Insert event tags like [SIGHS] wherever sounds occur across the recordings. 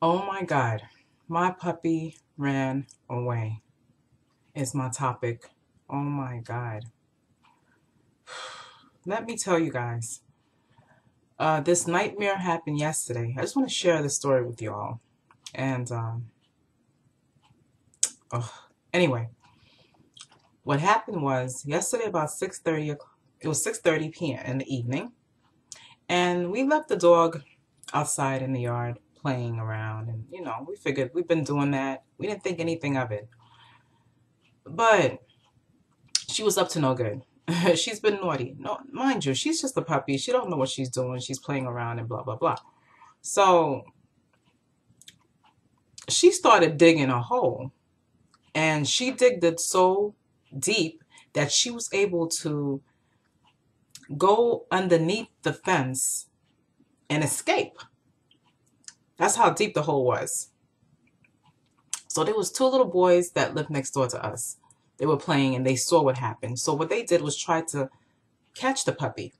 Oh my God, my puppy ran away is my topic. Oh my God. [SIGHS] Let me tell you guys, uh, this nightmare happened yesterday. I just want to share the story with you all. And um, anyway, what happened was yesterday about 6.30, it was 6.30 p.m. in the evening. And we left the dog outside in the yard playing around. And, you know, we figured we've been doing that. We didn't think anything of it. But she was up to no good. [LAUGHS] she's been naughty. No, mind you, she's just a puppy. She don't know what she's doing. She's playing around and blah, blah, blah. So she started digging a hole. And she digged it so deep that she was able to go underneath the fence and escape. That's how deep the hole was. So there was two little boys that lived next door to us. They were playing and they saw what happened. So what they did was try to catch the puppy.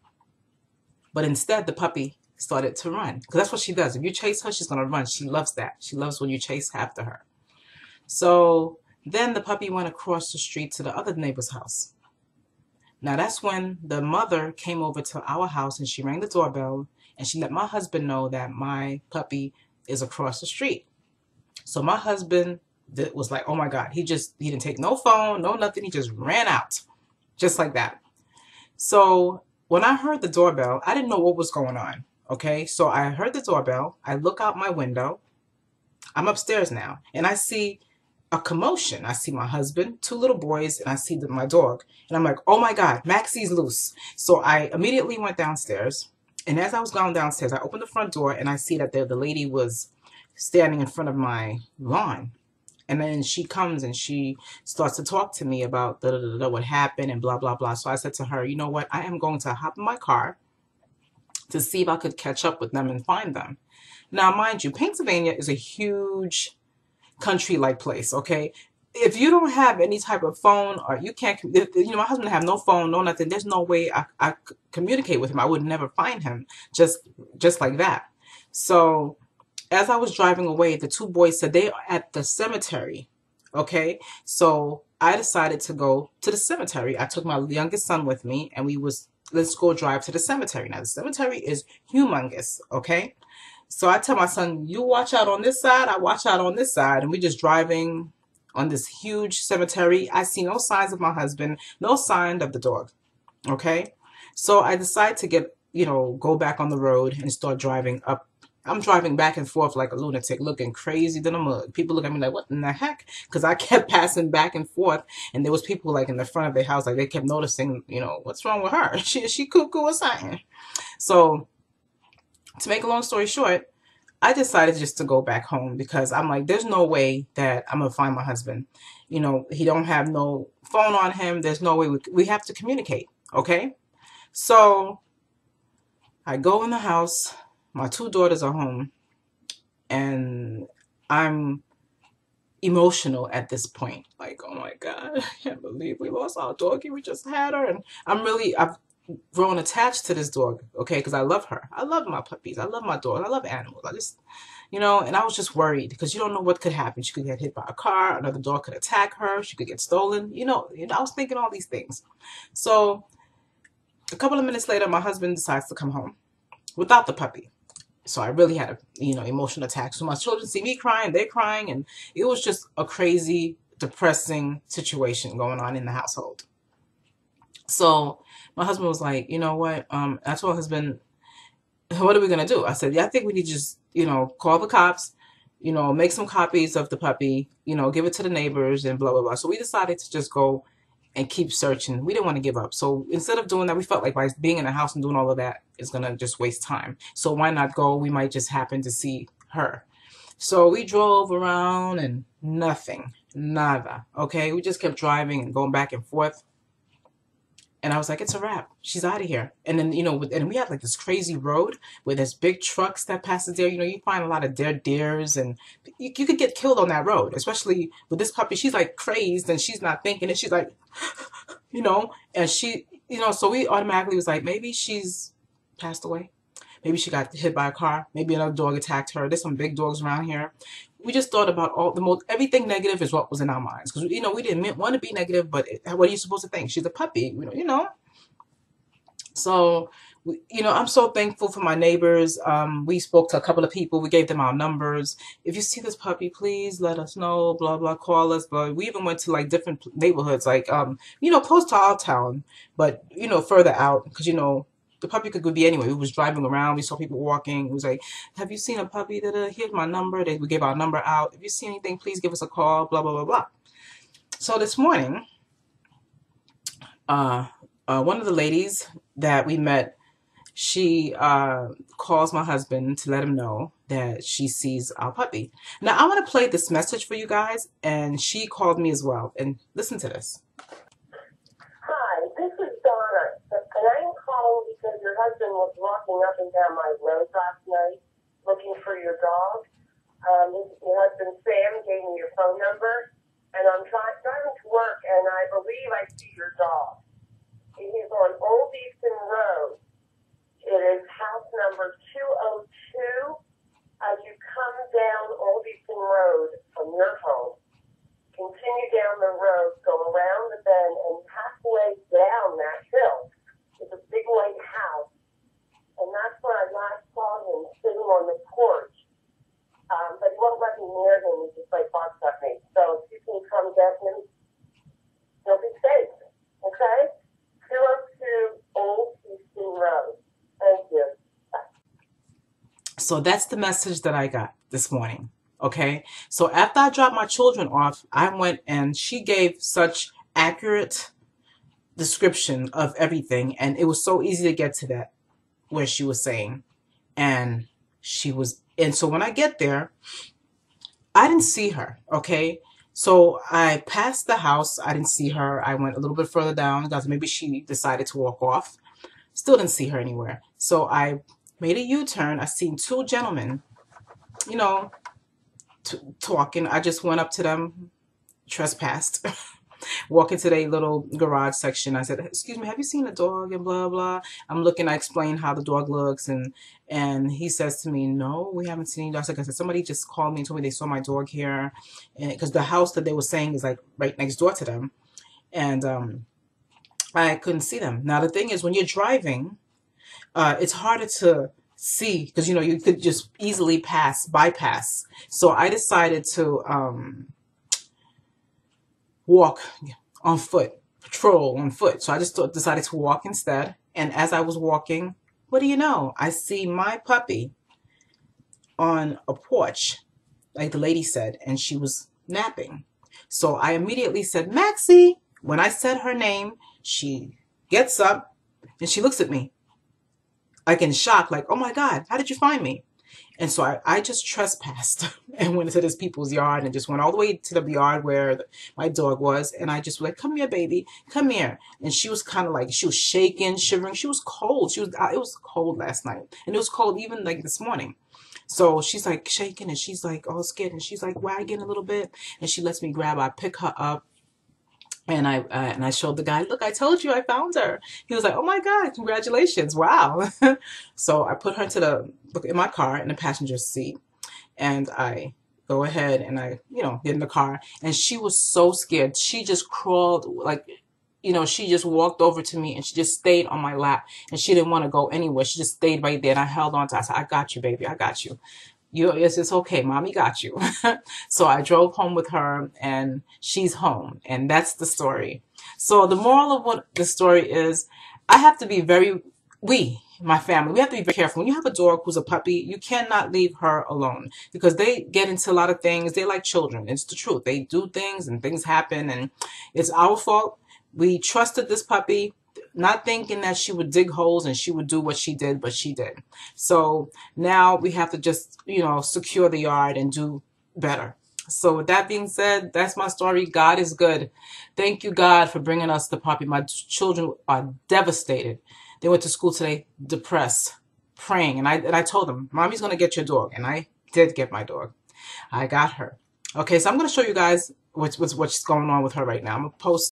But instead the puppy started to run. Because that's what she does. If you chase her, she's going to run. She loves that. She loves when you chase after her. So then the puppy went across the street to the other neighbor's house. Now that's when the mother came over to our house and she rang the doorbell and she let my husband know that my puppy is across the street. So my husband was like, oh my God, he just, he didn't take no phone, no nothing. He just ran out just like that. So when I heard the doorbell, I didn't know what was going on. Okay. So I heard the doorbell. I look out my window. I'm upstairs now and I see a commotion. I see my husband, two little boys, and I see the, my dog. And I'm like, oh my God, Maxie's loose. So I immediately went downstairs. And as I was going downstairs, I opened the front door and I see that the, the lady was standing in front of my lawn. And then she comes and she starts to talk to me about da, da, da, what happened and blah, blah, blah. So I said to her, you know what? I am going to hop in my car to see if I could catch up with them and find them. Now, mind you, Pennsylvania is a huge country-like place, okay? If you don't have any type of phone or you can't, if, you know, my husband have no phone, no nothing, there's no way I, I communicate with him. I would never find him just, just like that. So as I was driving away, the two boys said they are at the cemetery. Okay, so I decided to go to the cemetery. I took my youngest son with me, and we was let's go drive to the cemetery. Now the cemetery is humongous. Okay, so I tell my son, you watch out on this side, I watch out on this side, and we just driving on this huge cemetery. I see no signs of my husband, no sign of the dog. Okay, so I decide to get you know go back on the road and start driving up I'm driving back and forth like a lunatic, looking crazy than a. People look at me like, what in the heck? Because I [LAUGHS] kept passing back and forth, and there was people like in the front of their house, like they kept noticing, you know, what's wrong with her? [LAUGHS] She she cuckoo or something. So, to make a long story short, I decided just to go back home because I'm like, there's no way that I'm gonna find my husband. You know, he don't have no phone on him. There's no way we we have to communicate. Okay, so I go in the house my two daughters are home and I'm emotional at this point. Like, oh my God, [LAUGHS] I can't believe we lost our doggy. We just had her. And I'm really, I've grown attached to this dog, okay, because I love her. I love my puppies. I love my dog. I love animals. I just, you know, and I was just worried because you don't know what could happen. She could get hit by a car. Another dog could attack her. She could get stolen. You know, you know I was thinking all these things. So a couple of minutes later, my husband decides to come home without the puppy. So I really had a, you know, emotional attack. So my children see me crying, they're crying, and it was just a crazy, depressing situation going on in the household. So my husband was like, you know what? Um, I told husband, what are we gonna do? I said, yeah, I think we need to just, you know, call the cops, you know, make some copies of the puppy, you know, give it to the neighbors and blah blah blah. So we decided to just go and keep searching. We didn't want to give up. So instead of doing that, we felt like by being in the house and doing all of that is to just waste time. So why not go? We might just happen to see her. So we drove around and nothing, nada. Okay. We just kept driving and going back and forth. And I was like, it's a wrap. She's out of here. And then, you know, and we had like this crazy road where there's big trucks that passes there. You know, you find a lot of dead deers and you, you could get killed on that road, especially with this puppy. She's like crazed and she's not thinking and She's like, [SIGHS] you know, and she, you know, so we automatically was like, maybe she's passed away. Maybe she got hit by a car. Maybe another dog attacked her. There's some big dogs around here. We just thought about all the most everything negative is what was in our minds because you know we didn't want to be negative, but it, what are you supposed to think? She's a puppy, you know. You know. So you know, I'm so thankful for my neighbors. Um, we spoke to a couple of people. We gave them our numbers. If you see this puppy, please let us know. Blah blah, call us. But we even went to like different neighborhoods, like um, you know, close to our town, but you know, further out because you know the puppy could be anywhere. We was driving around. We saw people walking. It was like, "Have you seen a puppy?" That here's my number. They, we gave our number out. If you see anything, please give us a call. Blah blah blah blah. So this morning, uh, uh, one of the ladies that we met she uh, calls my husband to let him know that she sees our puppy. Now, I want to play this message for you guys, and she called me as well. And listen to this. Hi, this is Donna, and I'm calling because your husband was walking up and down my road last night looking for your dog. Um, your husband Sam gave me your phone number, and I'm try- driving to work, and I believe I see your dog. He's on Old Easton Road it is house number 202 as you come down Old Easton Road from your home. Continue down the road, go around the bend, and halfway down that hill is a big white house. And that's where I last saw him sitting on the porch. Um, but he won't let me near him. He just like barks at me. So if you can come get him, he'll be safe. Okay? 202 Old Easton Road. Thank you. So that's the message that I got this morning. Okay. So after I dropped my children off, I went and she gave such accurate description of everything. And it was so easy to get to that where she was saying. And she was, and so when I get there, I didn't see her. Okay. So I passed the house. I didn't see her. I went a little bit further down because maybe she decided to walk off. Still didn't see her anywhere. So I made a U-turn. I seen two gentlemen, you know, talking. I just went up to them, trespassed, [LAUGHS] walk into their little garage section. I said, excuse me, have you seen a dog and blah, blah. I'm looking, I explain how the dog looks. And, and he says to me, no, we haven't seen any dogs. Like I said, somebody just called me and told me they saw my dog here. And because the house that they were saying is like right next door to them. And, um, I couldn't see them. Now the thing is, when you're driving, uh, it's harder to see because you know you could just easily pass bypass. So I decided to um, walk on foot, patrol on foot. So I just decided to walk instead. And as I was walking, what do you know? I see my puppy on a porch, like the lady said, and she was napping. So I immediately said, Maxie. When I said her name, she gets up and she looks at me like in shock, like, oh my God, how did you find me? And so I, I just trespassed [LAUGHS] and went into this people's yard and just went all the way to the yard where the, my dog was. And I just like, come here, baby, come here. And she was kind of like, she was shaking, shivering. She was cold. She was, it was cold last night. And it was cold even like this morning. So she's like shaking and she's like all scared and she's like wagging a little bit. And she lets me grab, I pick her up and I uh, and I showed the guy, look, I told you I found her. He was like, oh my god, congratulations, wow. [LAUGHS] so I put her into the look in my car in the passenger seat, and I go ahead and I you know get in the car, and she was so scared. She just crawled like. You know, she just walked over to me and she just stayed on my lap and she didn't want to go anywhere. She just stayed right there and I held on to her. I said, I got you, baby. I got you you it's, it's okay mommy got you. [LAUGHS] So i drove home with her and she's home and that's the story. So the moral of what the story is i have to be very we my family we have to be very careful. When you have a dog who's a puppy you cannot leave her alone because they get into a lot of things. They like children. It's the truth. They do things and things happen and it's our fault. We trusted this puppy not thinking that she would dig holes and she would do what she did, but she did. So now we have to just, you know, secure the yard and do better. So with that being said, that's my story. God is good. Thank you, God, for bringing us the puppy. My children are devastated. They went to school today depressed, praying. And I, and I told them, mommy's going to get your dog. And I did get my dog. I got her. Okay, so I'm going to show you guys what's, what's, what's going on with her right now. I'm going to post